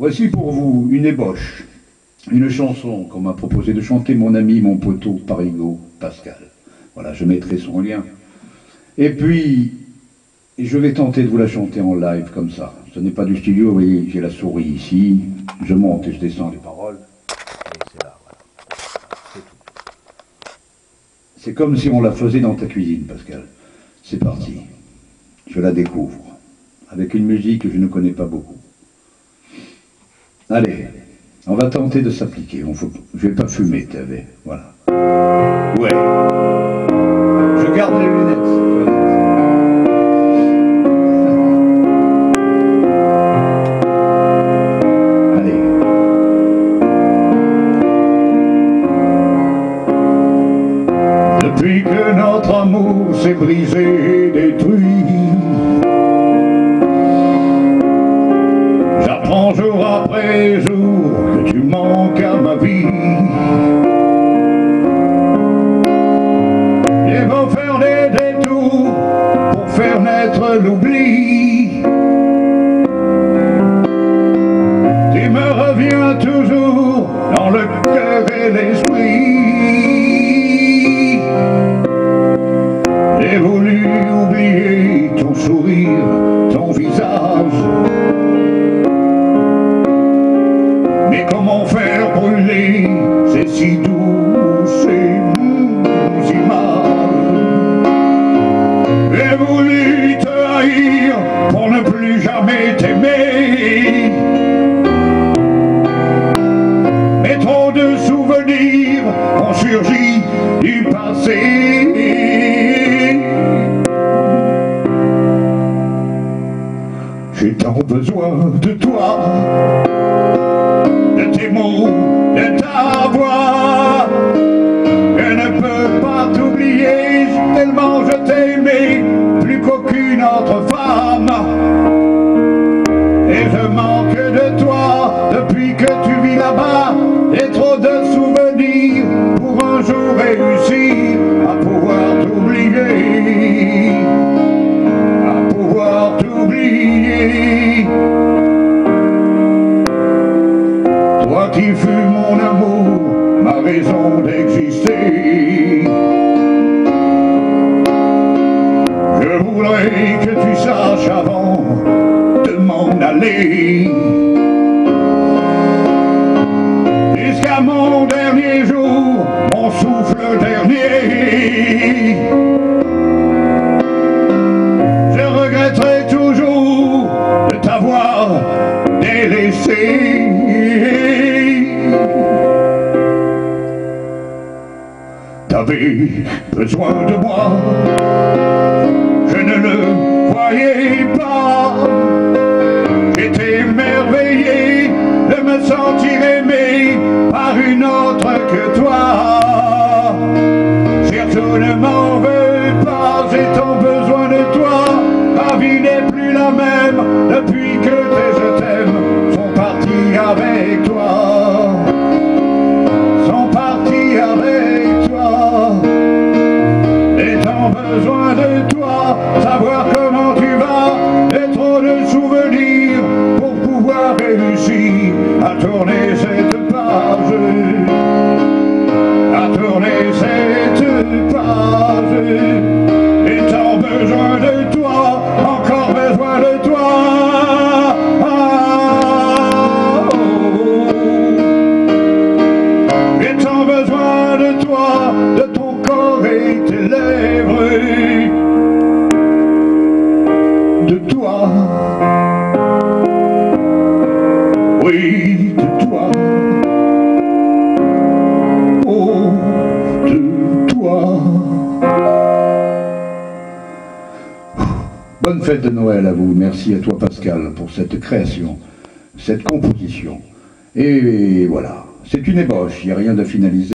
Voici pour vous une ébauche, une chanson qu'on m'a proposé de chanter mon ami, mon poteau Parigo, Pascal. Voilà, je mettrai son lien. Et puis, je vais tenter de vous la chanter en live comme ça. Ce n'est pas du studio, vous voyez, j'ai la souris ici, je monte et je descends les paroles. C'est là, voilà. C'est tout. C'est comme si on la faisait dans ta cuisine, Pascal. C'est parti. Je la découvre. Avec une musique que je ne connais pas beaucoup. Allez, on va tenter de s'appliquer. Faut... Je vais pas fumer, tu avais. Voilà. Ouais. Je garde les lunettes. Allez. Depuis que notre amour s'est brisé et détruit, jour après jour que tu manques à ma vie. J'ai beau faire des détours pour faire naître l'oubli. Tu me reviens toujours dans le cœur et l'esprit. J'ai voulu oublier ton sourire, ton visage. Comment faire brûler ces si douces images J'ai voulu te haïr pour ne plus jamais t'aimer. Mais trop de souvenirs ont surgi du passé. Qu'aucune autre femme. Et je manque de toi depuis que tu vis là-bas, et trop de souvenirs pour un jour réussir à pouvoir t'oublier, à pouvoir t'oublier. Toi qui fus mon amour, ma raison d'exister. Voudrais que tu saches avant de m'en aller. Jusqu'à mon dernier jour, mon souffle dernier. Je regretterai toujours de t'avoir délaissé. T'avais besoin de moi, tourner cette page, à tourner cette Bonne fête de Noël à vous, merci à toi Pascal pour cette création, cette composition. Et voilà, c'est une ébauche, il n'y a rien de finalisé.